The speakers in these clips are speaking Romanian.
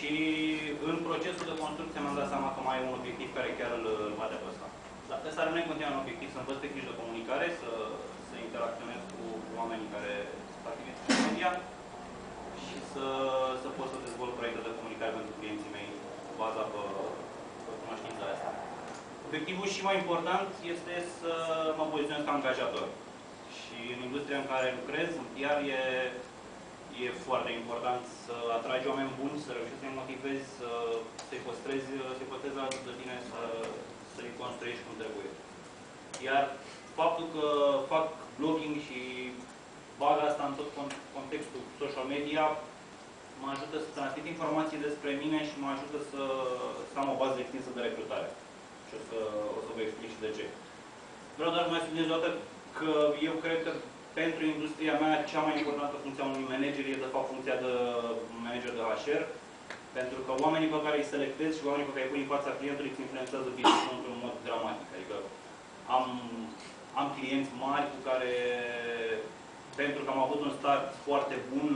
Și în procesul de construcție mi-am dat seama că mai e un obiectiv care chiar îl, îl bate pe ăsta. Dar trebuie să rămâne continuat un obiectiv, să învăț tehnici de comunicare, să, să interacționez cu oamenii care sunt activiți în media și să, să pot să dezvolt proiecte de comunicare pentru clienții mei baza pe, pe cunoștința asta. Obiectivul și mai important este să mă poziționez ca angajator. Și în industria în care lucrez, în PR, e, e foarte important să atragi oameni buni, să reușești să-i motivezi, să, să-i păstrezi, să-i păstrezi alături de tine, să, să-i construiești cum trebuie. Iar faptul că fac blogging și bag asta în tot contextul social media, mă ajută să transmit informații despre mine și mă ajută să, să am o bază extinsă de recrutare. Și o să, o să vă explic și de ce. Vreau doar mai subliniez o dată că eu cred că pentru industria mea cea mai importantă funcție a unui manager e de fapt funcția de manager de HR, pentru că oamenii pe care îi selectezi și oamenii pe care îi pui în fața clientului îți influențează business într-un mod dramatic. Adică am, am clienți mari cu care, pentru că am avut un start foarte bun,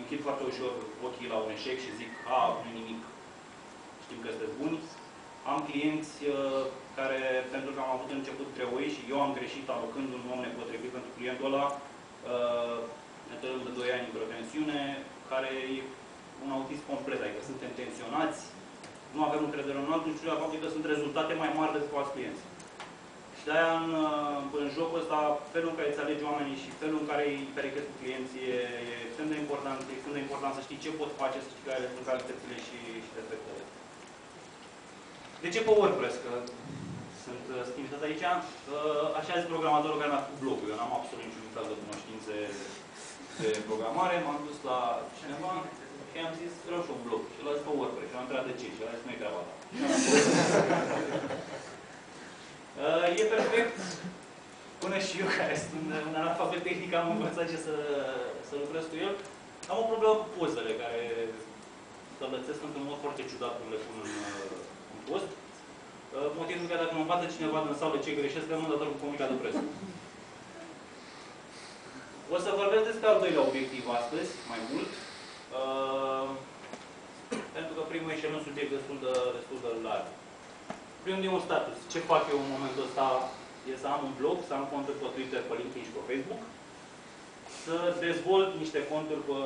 închid foarte ușor ochii la un eșec și zic, a, nu nimic, știm că sunteți buni. Am clienți uh, care, pentru că am avut un început greoi și eu am greșit alocând un om nepotrivit pentru clientul ăla, uh, ne de 2 ani într-o tensiune, care e un autism complet, adică suntem tensionați, nu avem încredere în altul, și faptul că sunt rezultate mai mari decât cu alți clienți. Și de-aia în, uh, în jocul ăsta, felul în care îți alegi oamenii și felul în care îi perechezi cu clienții e, e extrem de important, e extrem de important să știi ce pot face, să știi care sunt calitățile și, și defectele. De ce pe WordPress? Că sunt uh, schimbat aici. Uh, așa zis programatorul care mi-a făcut blogul. Eu n-am absolut niciun fel de cunoștințe de programare. M-am dus la cineva și am zis, vreau și un blog. Și l-a zis pe WordPress. Și am întrebat de ce. Și l-a zis, nu-i treaba ta. Uh, e perfect. Până și eu, care sunt un analfabet tehnic, am învățat ce să, să lucrez cu el. Am o problemă cu pozele, care stălățesc într-un mod foarte ciudat cum le pun în, în post. Uh, motivul că dacă mă învață cineva din sală ce greșesc, rămân dator cu comunica de presă. O să vorbesc despre al doilea obiectiv astăzi, mai mult. Uh, pentru că primul e și un subiect destul de, destul de larg. Primul e un status. Ce fac eu în momentul ăsta? E să am un blog, să am conturi pe Twitter, pe LinkedIn și pe Facebook, să dezvolt niște conturi pe,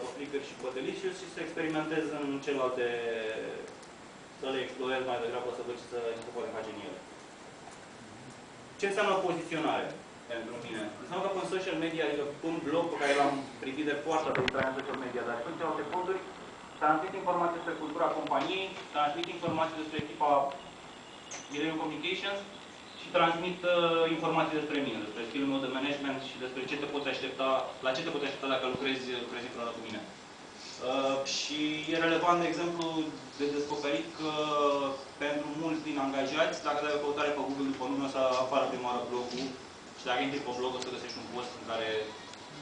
pe Flickr și pe Delicious și să experimentez în celelalte să le explorez mai degrabă să văd ce, să, ce se poate face în ele. Ce înseamnă poziționare pentru mine? Înseamnă că pe social media, adică pe un blog pe care l-am privit de foarte de intrare în social media, dar și alte conturi, transmit informații despre cultura companiei, transmit informații despre echipa Millennium Communications și transmit uh, informații despre mine, despre stilul meu de management și despre ce te poți aștepta, la ce te poți aștepta dacă lucrezi, lucrezi împreună cu mine. Uh, și e relevant, de exemplu, de descoperit că pentru mulți din angajați, dacă dai o căutare pe Google după nume, o să apară prima oară blogul și dacă intri pe blog o să găsești un post în care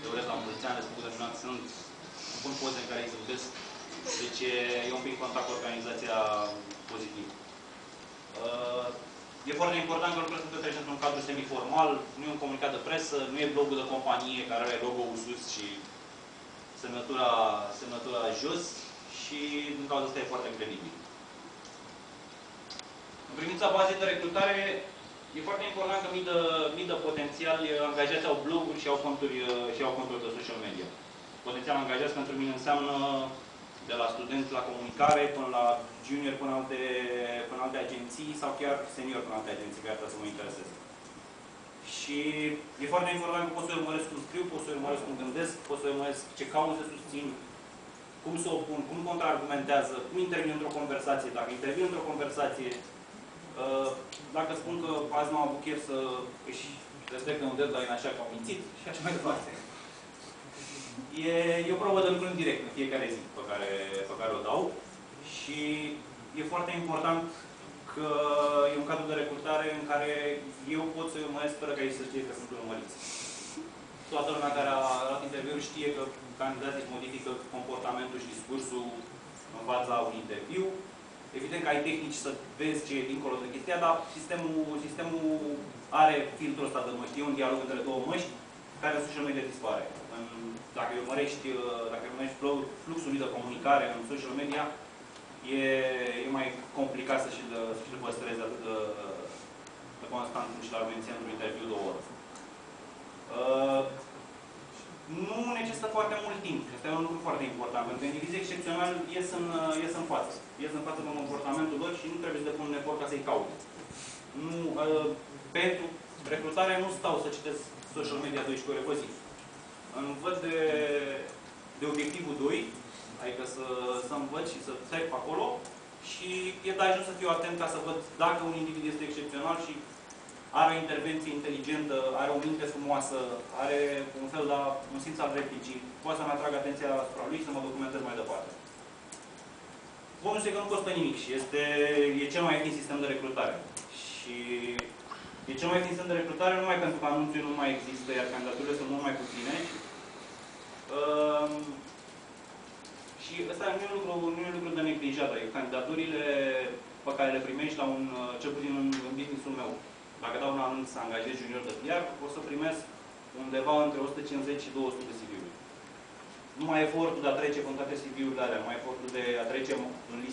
te urez la mulți ani, descoperi de minunat, sunt pun poze în care îi zâmbesc. Deci e, e un pic contact cu organizația pozitiv. Uh, e foarte important că lucrurile sunt petrece într-un cadru semiformal, nu e un comunicat de presă, nu e blogul de companie care are logo-ul sus și semnătura, semnătura jos și din cauza asta e foarte credibil. În privința bazei de recrutare, e foarte important că mii de, mii de potențial angajați au bloguri și au conturi, și au conturi de social media. Potențial angajați pentru mine înseamnă de la studenți la comunicare, până la junior, până alte, până alte agenții sau chiar senior până alte agenții care să mă intereseze. Și e foarte important că pot să urmăresc cum scriu, pot să urmăresc cum gândesc, pot să urmăresc ce cauze susțin, cum să opun, cum contraargumentează, cum intervin într-o conversație. Dacă intervin într-o conversație, uh, dacă spun că azi m-am avut chef să își respectă un deadline așa că am mințit și așa mai departe. E, e o probă de lucru în direct în fiecare zi pe care, pe care o dau și e foarte important că e un cadru de recrutare în care eu pot să urmăresc fără ca ei să știe că sunt urmăriți. Toată lumea care a luat interviuri știe că candidații își modifică comportamentul și discursul în fața unui interviu. Evident că ai tehnici să vezi ce e dincolo de chestia, dar sistemul, sistemul are filtrul ăsta de măști. E un dialog între două măști care în social media dispare. În, dacă urmărești, dacă urmărești fluxul de comunicare în social media, e, e mai complicat să și-l să și păstrezi atât de, de constant cum și l-ar menține într-un interviu de o oră. Uh, nu necesită foarte mult timp. Este un lucru foarte important, pentru că indivizii excepționali ies în, uh, ies în față. Ies în față cu comportamentul lor și nu trebuie să depun efort ca să-i caute. Nu, uh, pentru recrutare nu stau să citesc social media 12 ore pe zi. Învăț de, de obiectivul 2, adică să, să învăț și să trec pe acolo și e de ajuns să fiu atent ca să văd dacă un individ este excepțional și are o intervenție inteligentă, are o minte frumoasă, are un fel de un simț al replicii, poate să-mi atrag atenția asupra lui și să mă documentez mai departe. Bonusul e că nu costă nimic și este, e cel mai ieftin sistem de recrutare. Și e cel mai ieftin sistem de recrutare numai pentru că anunțul nu mai există, iar candidaturile sunt mult mai puține. Um, și ăsta nu e un lucru, nu e un lucru de neglijat. Adică candidaturile pe care le primești la un, cel puțin în, în business-ul meu, dacă dau un anunț să angajez junior de PR, o să primesc undeva între 150 și 200 de CV-uri. Numai efortul de a trece prin toate CV-urile alea, numai efortul de a trece în listă